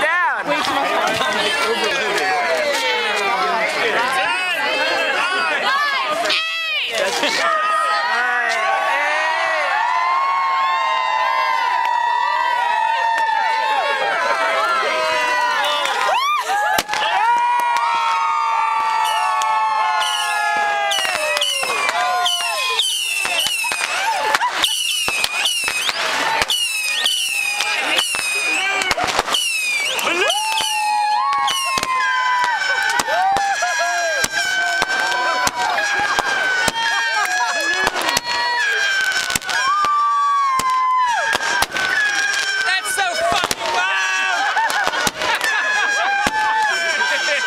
down. Overloaded.